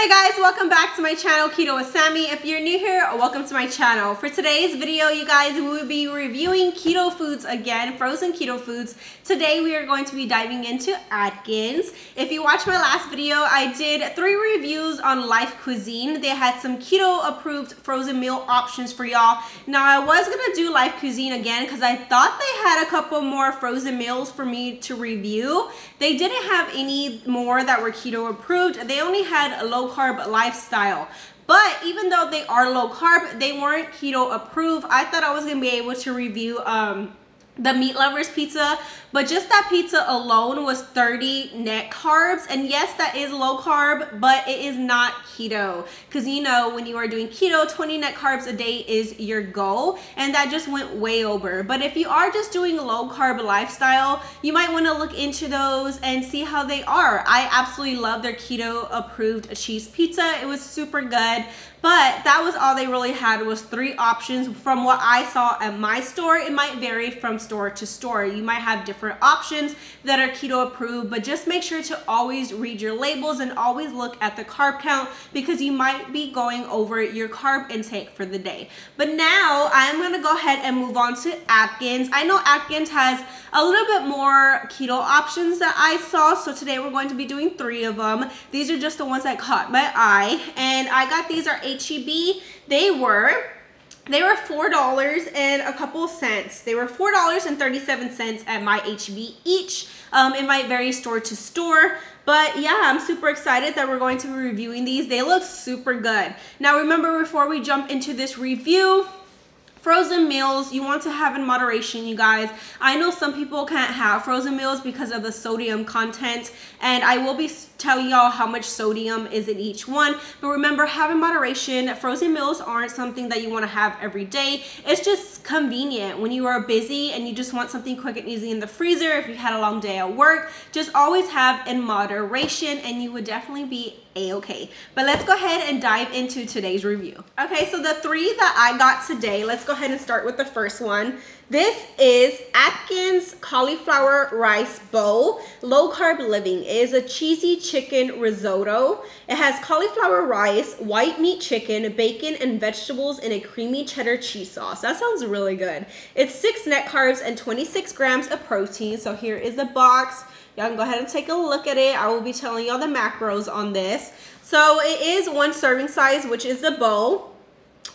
Hey guys, welcome back to my channel, Keto with Sammy. If you're new here, welcome to my channel. For today's video, you guys, we will be reviewing keto foods again, frozen keto foods. Today, we are going to be diving into Atkins. If you watched my last video, I did three reviews on Life Cuisine. They had some keto-approved frozen meal options for y'all. Now, I was gonna do Life Cuisine again because I thought they had a couple more frozen meals for me to review. They didn't have any more that were keto-approved. They only had low carb lifestyle. But even though they are low carb, they weren't keto approved. I thought I was gonna be able to review um, the meat lovers pizza but just that pizza alone was 30 net carbs. And yes that is low carb but it is not keto. Because you know when you are doing keto 20 net carbs a day is your goal. And that just went way over. But if you are just doing low carb lifestyle you might want to look into those and see how they are. I absolutely love their keto approved cheese pizza. It was super good but that was all they really had was three options from what I saw at my store. It might vary from store to store. You might have different options that are keto approved, but just make sure to always read your labels and always look at the carb count because you might be going over your carb intake for the day. But now I'm gonna go ahead and move on to Atkins. I know Atkins has a little bit more keto options that I saw. So today we're going to be doing three of them. These are just the ones that caught my eye. And I got these are HEB. They were they were four dollars and a couple cents. They were four dollars and 37 cents at my HEB each. Um, it might vary store to store but yeah i'm super excited that we're going to be reviewing these. They look super good. Now remember before we jump into this review Frozen meals you want to have in moderation, you guys. I know some people can't have frozen meals because of the sodium content, and I will be telling y'all how much sodium is in each one. But remember, have in moderation. Frozen meals aren't something that you want to have every day. It's just convenient when you are busy and you just want something quick and easy in the freezer. If you had a long day at work, just always have in moderation, and you would definitely be a-okay. But let's go ahead and dive into today's review. Okay, so the three that I got today, let's go ahead and start with the first one. This is Atkins Cauliflower Rice Bowl Low Carb Living. It is a cheesy chicken risotto. It has cauliflower rice, white meat chicken, bacon, and vegetables in a creamy cheddar cheese sauce. That sounds really good. It's six net carbs and 26 grams of protein. So here is the box. Y'all can go ahead and take a look at it. I will be telling y'all the macros on this. So it is one serving size, which is the bowl.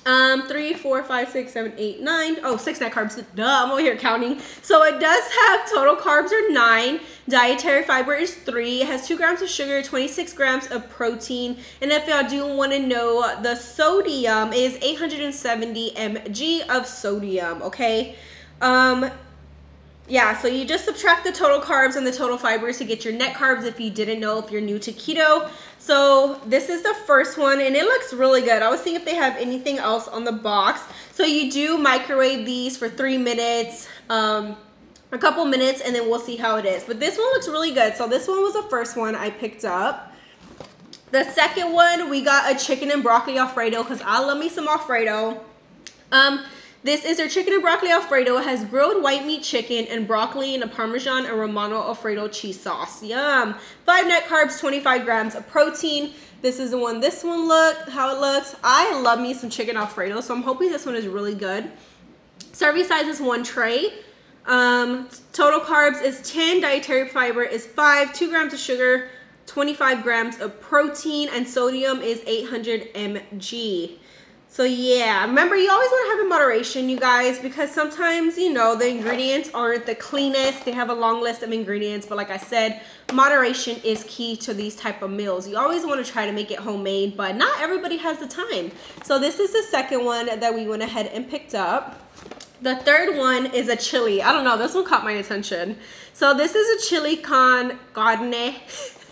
Um, three, four, five, six, seven, eight, nine. Oh, six net carbs. Duh, I'm over here counting. So it does have total carbs are nine. Dietary fiber is three. It has two grams of sugar, 26 grams of protein. And if y'all do want to know, the sodium is 870 mg of sodium, okay? Um, yeah, so you just subtract the total carbs and the total fibers to get your net carbs if you didn't know if you're new to keto. So this is the first one and it looks really good. I was seeing if they have anything else on the box. So you do microwave these for three minutes, um, a couple minutes, and then we'll see how it is. But this one looks really good. So this one was the first one I picked up. The second one, we got a chicken and broccoli Alfredo because I love me some Alfredo. Um, this is their chicken and broccoli Alfredo. It has grilled white meat chicken and broccoli and a Parmesan and Romano Alfredo cheese sauce. Yum. Five net carbs, 25 grams of protein. This is the one, this one look, how it looks. I love me some chicken Alfredo, so I'm hoping this one is really good. Serving size is one tray. Um, total carbs is 10, dietary fiber is 5, 2 grams of sugar, 25 grams of protein, and sodium is 800 mg. So yeah, remember you always want to have in moderation, you guys, because sometimes, you know, the ingredients aren't the cleanest. They have a long list of ingredients, but like I said, moderation is key to these type of meals. You always want to try to make it homemade, but not everybody has the time. So this is the second one that we went ahead and picked up. The third one is a chili. I don't know, this one caught my attention. So this is a chili con carne.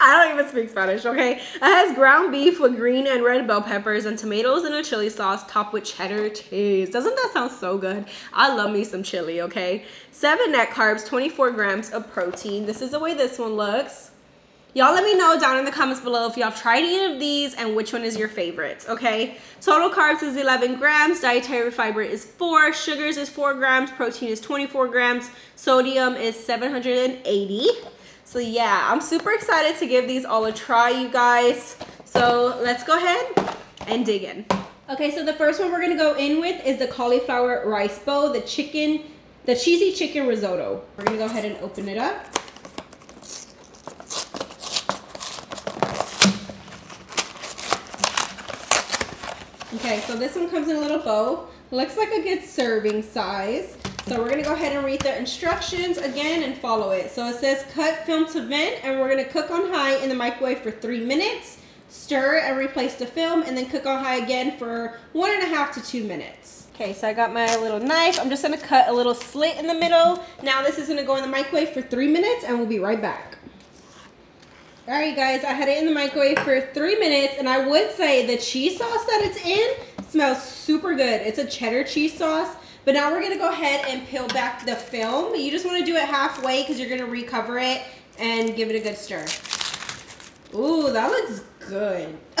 I don't even speak Spanish, okay? It has ground beef with green and red bell peppers and tomatoes and a chili sauce topped with cheddar cheese. Doesn't that sound so good? I love me some chili, okay? Seven net carbs, 24 grams of protein. This is the way this one looks. Y'all let me know down in the comments below if y'all tried any of these and which one is your favorite, okay? Total carbs is 11 grams, dietary fiber is 4, sugars is 4 grams, protein is 24 grams, sodium is 780. So yeah, I'm super excited to give these all a try, you guys. So let's go ahead and dig in. Okay, so the first one we're gonna go in with is the cauliflower rice bowl, the chicken, the cheesy chicken risotto. We're gonna go ahead and open it up. Okay, so this one comes in a little bowl. Looks like a good serving size. So we're gonna go ahead and read the instructions again and follow it. So it says cut film to vent and we're gonna cook on high in the microwave for three minutes stir and replace the film and then cook on high again for one and a half to two minutes. Okay, so I got my little knife. I'm just gonna cut a little slit in the middle. Now this is gonna go in the microwave for three minutes and we'll be right back. All right, guys, I had it in the microwave for three minutes and I would say the cheese sauce that it's in smells super good. It's a cheddar cheese sauce. But now we're gonna go ahead and peel back the film. You just wanna do it halfway because you're gonna recover it and give it a good stir. Ooh, that looks good.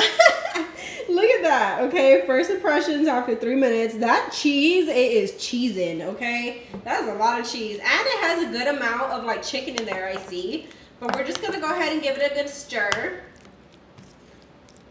Look at that, okay? First impressions after three minutes. That cheese, it is cheesing, okay? That's a lot of cheese. And it has a good amount of like chicken in there, I see. But we're just gonna go ahead and give it a good stir.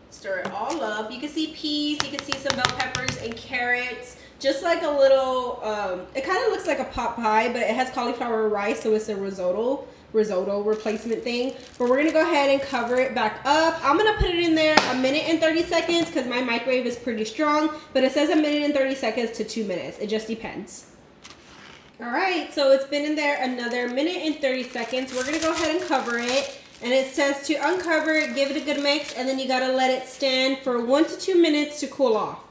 Stir it all up. You can see peas, you can see some bell peppers and carrots. Just like a little, um, it kind of looks like a pot pie, but it has cauliflower rice, so it's a risotto risotto replacement thing. But we're gonna go ahead and cover it back up. I'm gonna put it in there a minute and 30 seconds because my microwave is pretty strong, but it says a minute and 30 seconds to two minutes. It just depends. All right, so it's been in there another minute and 30 seconds. We're gonna go ahead and cover it. And it says to uncover it, give it a good mix, and then you gotta let it stand for one to two minutes to cool off.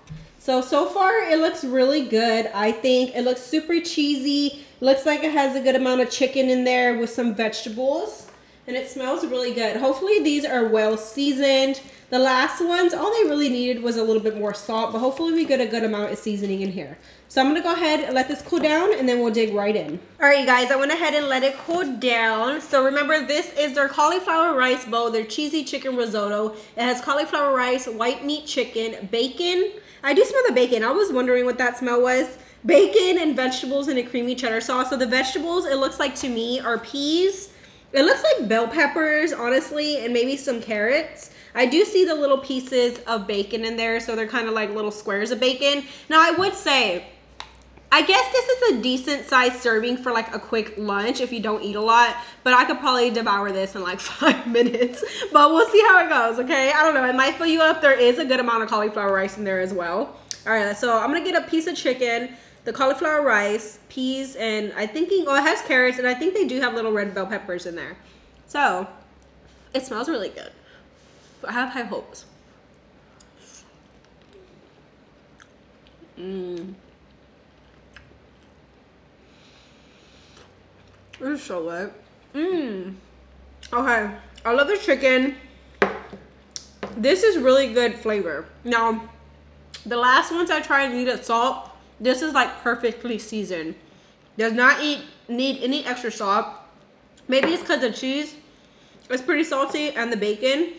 So, so far it looks really good. I think it looks super cheesy. Looks like it has a good amount of chicken in there with some vegetables. And it smells really good. Hopefully these are well seasoned. The last ones, all they really needed was a little bit more salt, but hopefully we get a good amount of seasoning in here. So I'm gonna go ahead and let this cool down and then we'll dig right in. All right, you guys, I went ahead and let it cool down. So remember, this is their cauliflower rice bowl, their cheesy chicken risotto. It has cauliflower rice, white meat chicken, bacon, I do smell the bacon. I was wondering what that smell was. Bacon and vegetables and a creamy cheddar sauce. So the vegetables, it looks like to me, are peas. It looks like bell peppers, honestly, and maybe some carrots. I do see the little pieces of bacon in there, so they're kind of like little squares of bacon. Now, I would say I guess this is a decent sized serving for like a quick lunch if you don't eat a lot, but I could probably devour this in like five minutes, but we'll see how it goes, okay? I don't know, it might fill you up. There is a good amount of cauliflower rice in there as well. All right, so I'm gonna get a piece of chicken, the cauliflower rice, peas, and I thinking, oh, it has carrots, and I think they do have little red bell peppers in there. So, it smells really good. I have high hopes. Mmm. This is so good. Mmm. Okay. I love the chicken. This is really good flavor. Now, the last ones I tried needed salt. This is like perfectly seasoned. Does not eat need any extra salt. Maybe it's because the cheese is pretty salty and the bacon.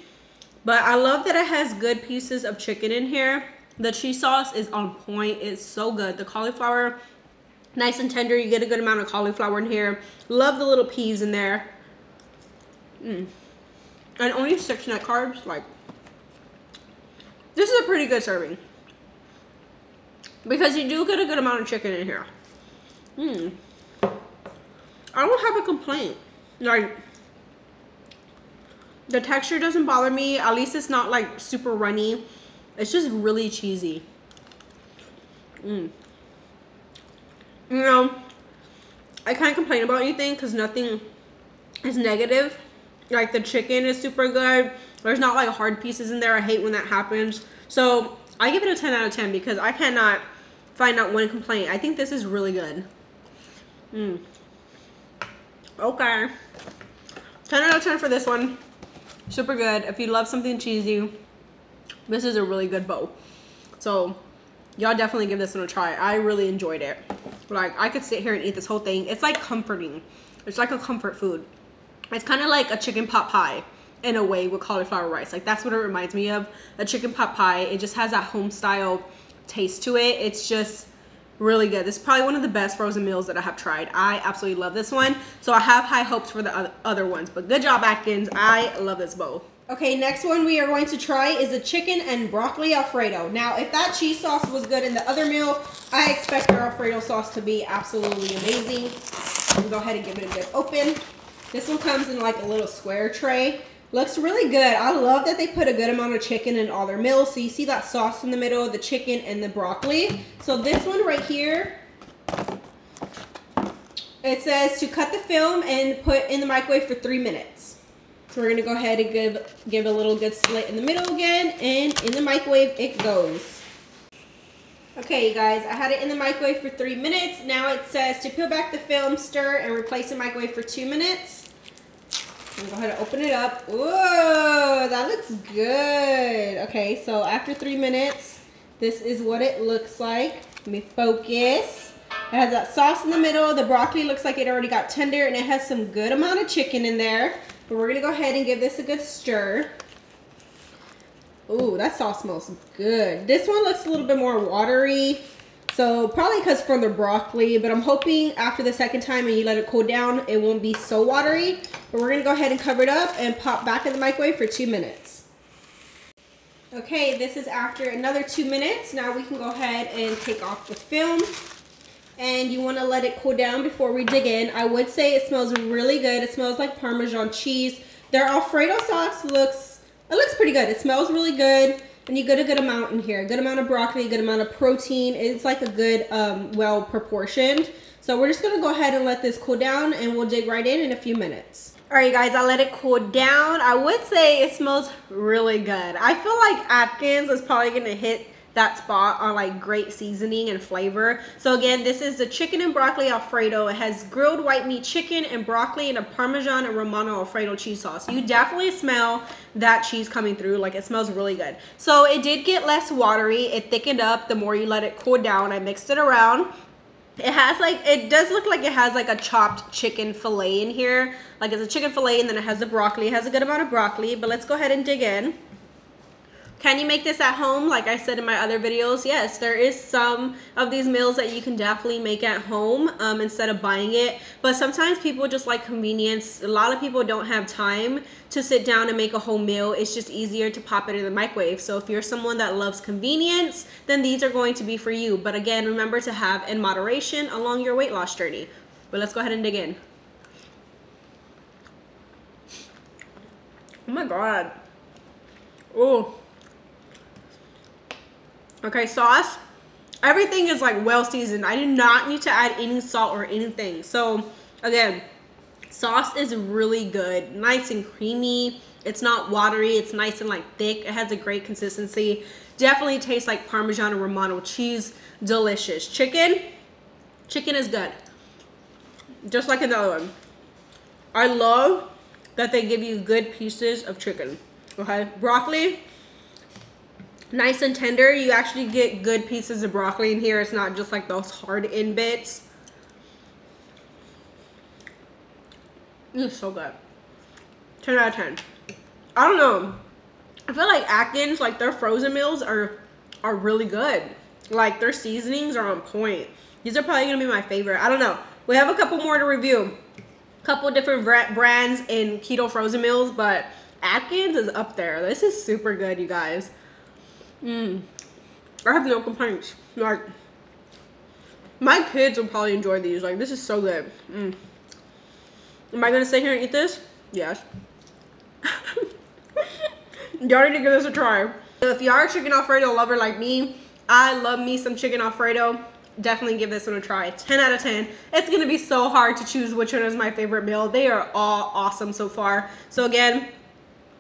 But I love that it has good pieces of chicken in here. The cheese sauce is on point. It's so good. The cauliflower Nice and tender. You get a good amount of cauliflower in here. Love the little peas in there. Mm. And only six net carbs. Like, this is a pretty good serving. Because you do get a good amount of chicken in here. Hmm. I don't have a complaint. Like, the texture doesn't bother me. At least it's not like super runny. It's just really cheesy. Mmm you know, I can't complain about anything because nothing is negative. Like the chicken is super good. There's not like hard pieces in there. I hate when that happens. So I give it a 10 out of 10 because I cannot find out one complaint. I think this is really good. Mm. Okay. 10 out of 10 for this one. Super good. If you love something cheesy, this is a really good bow. So y'all definitely give this one a try. I really enjoyed it. Like, I could sit here and eat this whole thing. It's like comforting. It's like a comfort food. It's kind of like a chicken pot pie in a way with cauliflower rice. Like, that's what it reminds me of. A chicken pot pie. It just has that home style taste to it. It's just really good. This is probably one of the best frozen meals that I have tried. I absolutely love this one. So I have high hopes for the other ones. But good job, Atkins. I love this bowl. Okay, next one we are going to try is a chicken and broccoli alfredo. Now, if that cheese sauce was good in the other meal, I expect our alfredo sauce to be absolutely amazing. Go ahead and give it a good open. This one comes in like a little square tray. Looks really good. I love that they put a good amount of chicken in all their meals. So you see that sauce in the middle, of the chicken and the broccoli. So this one right here, it says to cut the film and put in the microwave for three minutes. So we're gonna go ahead and give, give a little good slit in the middle again and in the microwave it goes. Okay, you guys, I had it in the microwave for three minutes. Now it says to peel back the film, stir, and replace the microwave for two minutes. I'm go ahead and open it up. Whoa, that looks good. Okay, so after three minutes, this is what it looks like. Let me focus. It has that sauce in the middle. The broccoli looks like it already got tender and it has some good amount of chicken in there. But we're gonna go ahead and give this a good stir. Ooh, that sauce smells good. This one looks a little bit more watery. So probably because from the broccoli, but I'm hoping after the second time and you let it cool down, it won't be so watery. But we're gonna go ahead and cover it up and pop back in the microwave for two minutes. Okay, this is after another two minutes. Now we can go ahead and take off the film. And you wanna let it cool down before we dig in. I would say it smells really good. It smells like Parmesan cheese. Their Alfredo sauce looks, it looks pretty good. It smells really good and you get a good amount in here. A good amount of broccoli, good amount of protein. It's like a good, um, well proportioned. So we're just gonna go ahead and let this cool down and we'll dig right in in a few minutes. All right, guys, I let it cool down. I would say it smells really good. I feel like Atkins is probably gonna hit that spot on like great seasoning and flavor. So again, this is the chicken and broccoli alfredo. It has grilled white meat chicken and broccoli and a parmesan and romano alfredo cheese sauce. You definitely smell that cheese coming through. Like it smells really good. So it did get less watery. It thickened up the more you let it cool down. I mixed it around. It has like, it does look like it has like a chopped chicken filet in here. Like it's a chicken filet and then it has the broccoli. It has a good amount of broccoli, but let's go ahead and dig in. Can you make this at home? Like I said in my other videos, yes, there is some of these meals that you can definitely make at home um, instead of buying it. But sometimes people just like convenience. A lot of people don't have time to sit down and make a whole meal. It's just easier to pop it in the microwave. So if you're someone that loves convenience, then these are going to be for you. But again, remember to have in moderation along your weight loss journey. But let's go ahead and dig in. Oh my God. Oh. Okay, sauce. Everything is like well seasoned. I do not need to add any salt or anything. So again, sauce is really good. Nice and creamy. It's not watery. It's nice and like thick. It has a great consistency. Definitely tastes like Parmesan and Romano cheese. Delicious. Chicken. Chicken is good. Just like another one. I love that they give you good pieces of chicken. Okay. Broccoli nice and tender. You actually get good pieces of broccoli in here. It's not just like those hard in bits. It's so good. 10 out of 10. I don't know. I feel like Atkins, like their frozen meals are are really good. Like their seasonings are on point. These are probably gonna be my favorite. I don't know. We have a couple more to review. Couple different brands in keto frozen meals, but Atkins is up there. This is super good, you guys. Mmm. I have no complaints. Like, my kids will probably enjoy these. Like, this is so good. Mm. Am I going to sit here and eat this? Yes. Y'all need to give this a try. If you are a chicken alfredo lover like me, I love me some chicken alfredo. Definitely give this one a try. 10 out of 10. It's going to be so hard to choose which one is my favorite meal. They are all awesome so far. So again,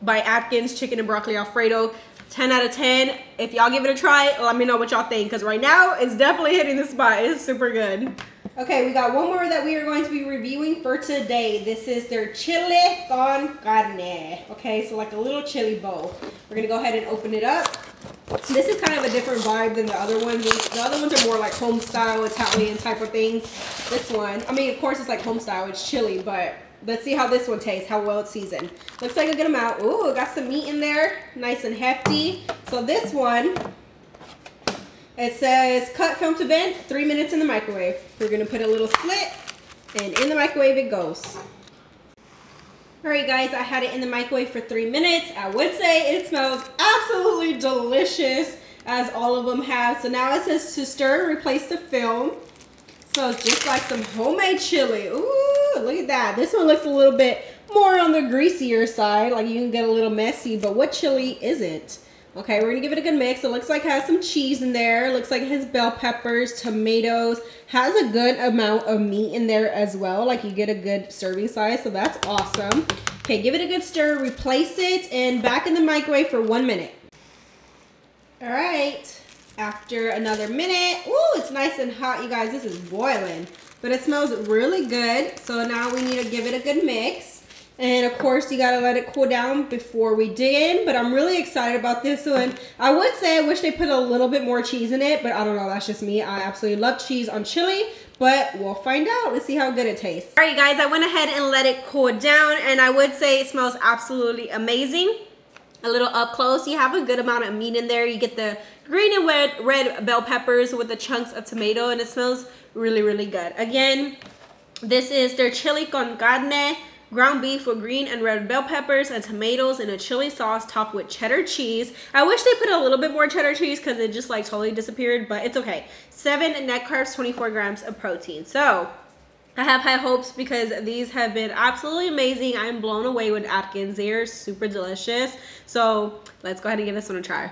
by Atkins Chicken and Broccoli Alfredo. 10 out of 10. If y'all give it a try, let me know what y'all think. Because right now, it's definitely hitting the spot. It's super good. Okay, we got one more that we are going to be reviewing for today. This is their chile con carne. Okay, so like a little chili bowl. We're going to go ahead and open it up. This is kind of a different vibe than the other ones. The other ones are more like home style Italian type of things. This one, I mean, of course it's like home style. It's chili, but Let's see how this one tastes, how well it's seasoned. Looks like a good amount. Ooh, got some meat in there. Nice and hefty. So this one It says cut film to vent, three minutes in the microwave. We're gonna put a little slit and in the microwave it goes. All right guys, I had it in the microwave for three minutes. I would say it smells absolutely delicious as all of them have. So now it says to stir and replace the film. So it's just like some homemade chili. Ooh, look at that. This one looks a little bit more on the greasier side. Like you can get a little messy, but what chili isn't? Okay, we're gonna give it a good mix. It looks like it has some cheese in there. It looks like it has bell peppers, tomatoes, has a good amount of meat in there as well. Like you get a good serving size, so that's awesome. Okay, give it a good stir, replace it, and back in the microwave for one minute. All right, after another minute, ooh, it's nice and hot, you guys. This is boiling, but it smells really good. So now we need to give it a good mix. And of course, you gotta let it cool down before we dig in. But I'm really excited about this one. I would say I wish they put a little bit more cheese in it, but I don't know. That's just me. I absolutely love cheese on chili, but we'll find out. Let's see how good it tastes. All right, guys, I went ahead and let it cool down, and I would say it smells absolutely amazing. A little up close, you have a good amount of meat in there. You get the green and red, red bell peppers with the chunks of tomato, and it smells really, really good. Again, this is their chili con carne ground beef with green and red bell peppers and tomatoes in a chili sauce topped with cheddar cheese. I wish they put a little bit more cheddar cheese because it just like totally disappeared, but it's okay. Seven net carbs, 24 grams of protein. So I have high hopes because these have been absolutely amazing. I'm blown away with Atkins. They're super delicious. So let's go ahead and give this one a try.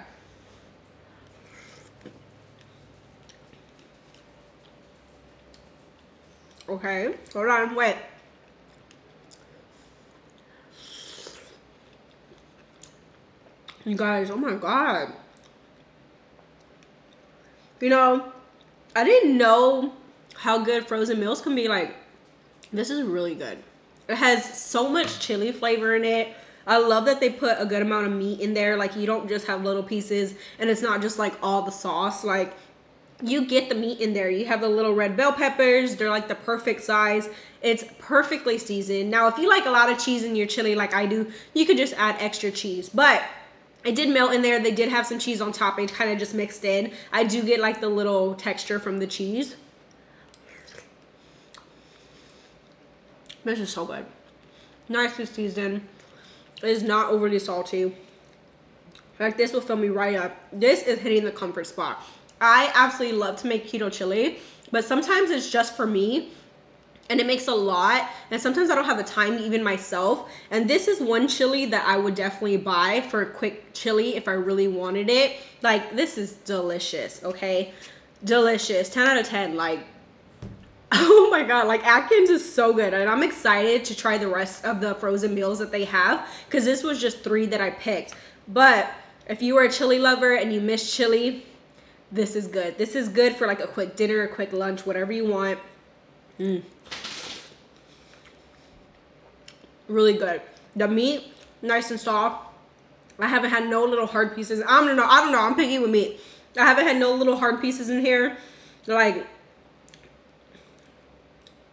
Okay, hold on, wait. You guys, oh my god. You know, I didn't know how good frozen meals can be. Like, this is really good. It has so much chili flavor in it. I love that they put a good amount of meat in there. Like, you don't just have little pieces and it's not just like all the sauce. Like, you get the meat in there. You have the little red bell peppers. They're like the perfect size. It's perfectly seasoned. Now, if you like a lot of cheese in your chili like I do, you could just add extra cheese. But it did melt in there. They did have some cheese on top. It kind of just mixed in. I do get like the little texture from the cheese. This is so good. Nicely seasoned. It is not overly salty. Like this will fill me right up. This is hitting the comfort spot. I absolutely love to make keto chili, but sometimes it's just for me and it makes a lot and sometimes I don't have the time even myself. And this is one chili that I would definitely buy for a quick chili if I really wanted it. Like this is delicious okay? Delicious. 10 out of 10 like oh my god like Atkins is so good and I'm excited to try the rest of the frozen meals that they have because this was just three that I picked. But if you are a chili lover and you miss chili this is good this is good for like a quick dinner a quick lunch whatever you want mm. really good. The meat, nice and soft. I haven't had no little hard pieces. I don't know. I don't know. I'm picky with meat. I haven't had no little hard pieces in here. Like,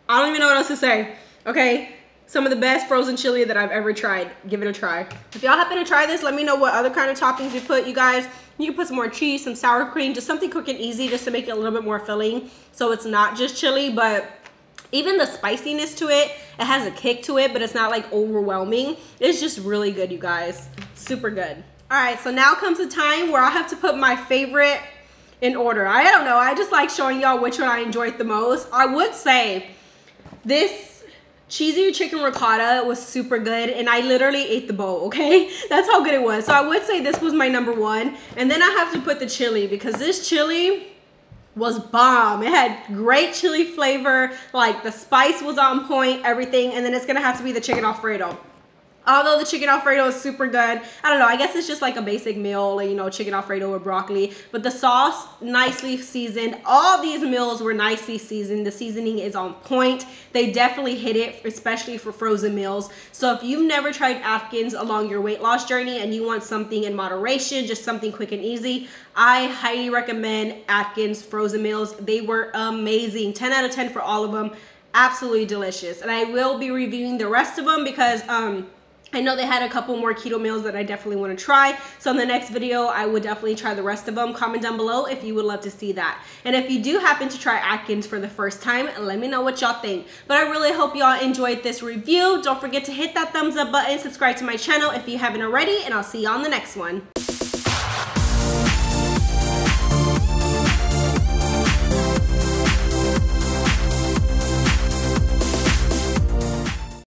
I don't even know what else to say. Okay, some of the best frozen chili that I've ever tried. Give it a try. If y'all happen to try this, let me know what other kind of toppings you put. You guys, you can put some more cheese, some sour cream, just something quick and easy just to make it a little bit more filling. So it's not just chili, but even the spiciness to it, it has a kick to it, but it's not like overwhelming. It's just really good, you guys. Super good. All right, so now comes the time where I have to put my favorite in order. I don't know, I just like showing y'all which one I enjoyed the most. I would say this cheesy chicken ricotta was super good and I literally ate the bowl, okay? That's how good it was. So I would say this was my number one. And then I have to put the chili because this chili, was bomb. It had great chili flavor, like the spice was on point, everything, and then it's gonna have to be the chicken alfredo. Although the chicken alfredo is super good. I don't know, I guess it's just like a basic meal, like, you know, chicken alfredo with broccoli. But the sauce, nicely seasoned. All these meals were nicely seasoned. The seasoning is on point. They definitely hit it, especially for frozen meals. So if you've never tried Atkins along your weight loss journey and you want something in moderation, just something quick and easy, I highly recommend Atkins frozen meals. They were amazing. 10 out of 10 for all of them. Absolutely delicious. And I will be reviewing the rest of them because um, I know they had a couple more keto meals that I definitely want to try. So in the next video, I would definitely try the rest of them. Comment down below if you would love to see that. And if you do happen to try Atkins for the first time, let me know what y'all think. But I really hope y'all enjoyed this review. Don't forget to hit that thumbs up button, subscribe to my channel if you haven't already, and I'll see you on the next one.